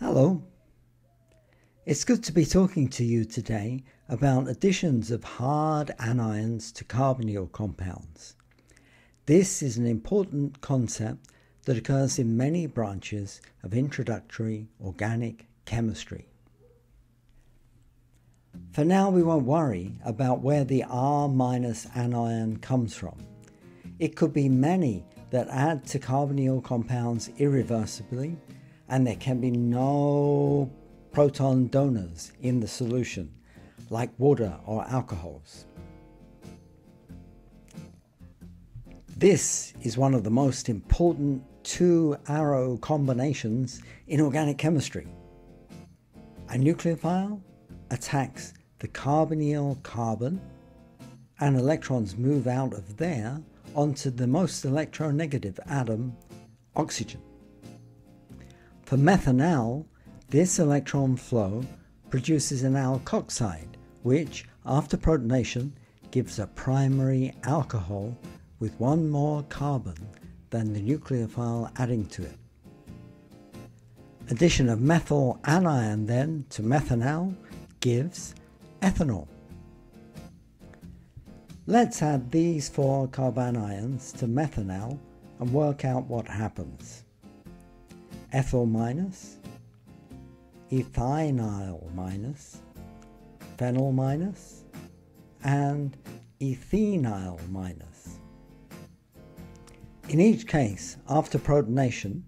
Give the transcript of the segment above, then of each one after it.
Hello. It's good to be talking to you today about additions of hard anions to carbonyl compounds. This is an important concept that occurs in many branches of introductory organic chemistry. For now, we won't worry about where the R minus anion comes from. It could be many that add to carbonyl compounds irreversibly, and there can be no proton donors in the solution, like water or alcohols. This is one of the most important two arrow combinations in organic chemistry. A nucleophile attacks the carbonyl carbon, and electrons move out of there onto the most electronegative atom, oxygen. For methanal, this electron flow produces an alkoxide, which, after protonation, gives a primary alcohol with one more carbon than the nucleophile adding to it. Addition of methyl anion then to methanal gives ethanol. Let's add these four carbanions to methanal and work out what happens. Ethyl minus, ethinyl minus, phenyl minus, and ethenyl minus. In each case, after protonation,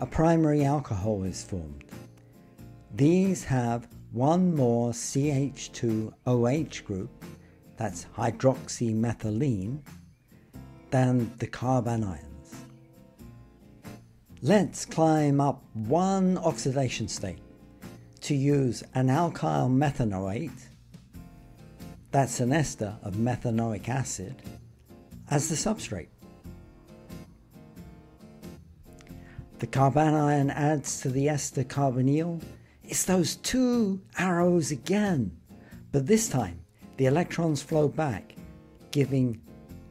a primary alcohol is formed. These have one more CH2OH group, that's hydroxymethylene, than the carbanions. Let's climb up one oxidation state to use an alkyl methanoate, that's an ester of methanoic acid, as the substrate. The carbanion adds to the ester carbonyl it's those two arrows again, but this time the electrons flow back, giving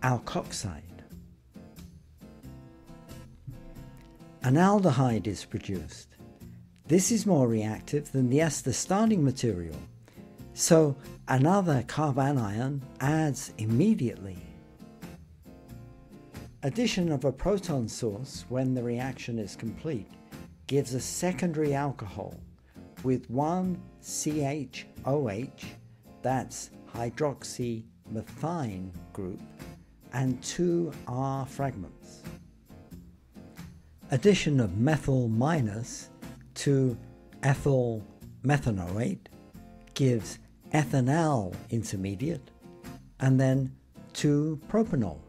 alkoxide. An aldehyde is produced. This is more reactive than the ester starting material, so another carbanion adds immediately. Addition of a proton source when the reaction is complete gives a secondary alcohol with one CHOH, that's hydroxymethine group, and two R fragments. Addition of methyl minus to ethyl methanoate gives ethanal intermediate and then 2 propanol.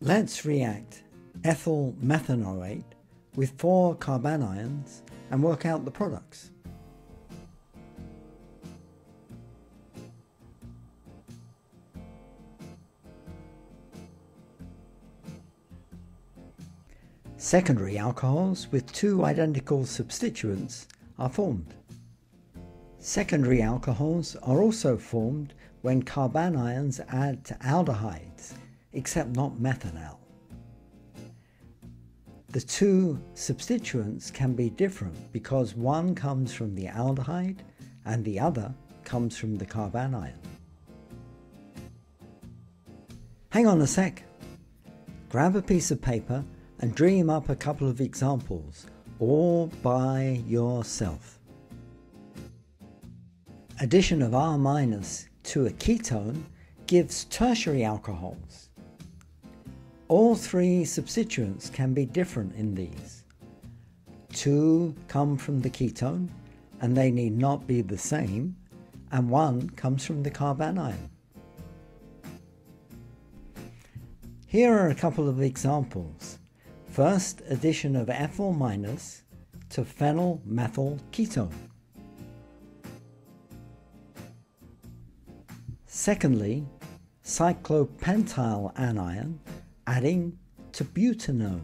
Let's react ethyl methanoate with four carbanions and work out the products. Secondary alcohols with two identical substituents are formed. Secondary alcohols are also formed when carbanions add to aldehydes, except not methanal. The two substituents can be different because one comes from the aldehyde and the other comes from the carbanion. Hang on a sec. Grab a piece of paper and dream up a couple of examples, all by yourself. Addition of R minus to a ketone gives tertiary alcohols. All three substituents can be different in these. Two come from the ketone, and they need not be the same, and one comes from the carbanion. Here are a couple of examples. First, addition of ethyl minus to phenyl methyl ketone. Secondly, cyclopentyl anion adding to butanone.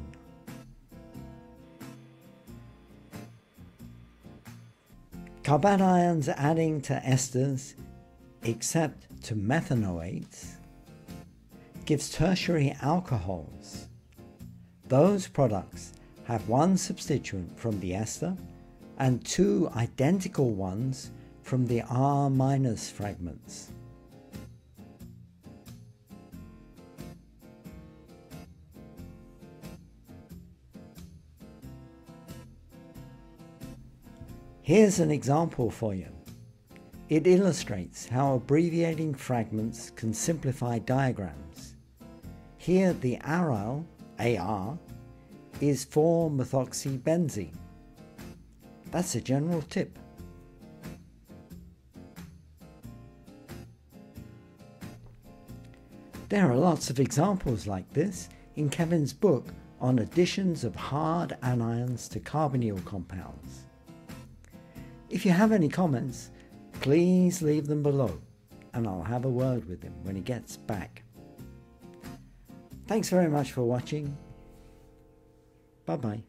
Carbanions adding to esters except to methanoates gives tertiary alcohols. Those products have one substituent from the ester and two identical ones from the R minus fragments. Here's an example for you. It illustrates how abbreviating fragments can simplify diagrams. Here the aryl, AR, is 4-methoxybenzene. That's a general tip. There are lots of examples like this in Kevin's book on additions of hard anions to carbonyl compounds. If you have any comments, please leave them below and I'll have a word with him when he gets back. Thanks very much for watching. Bye bye.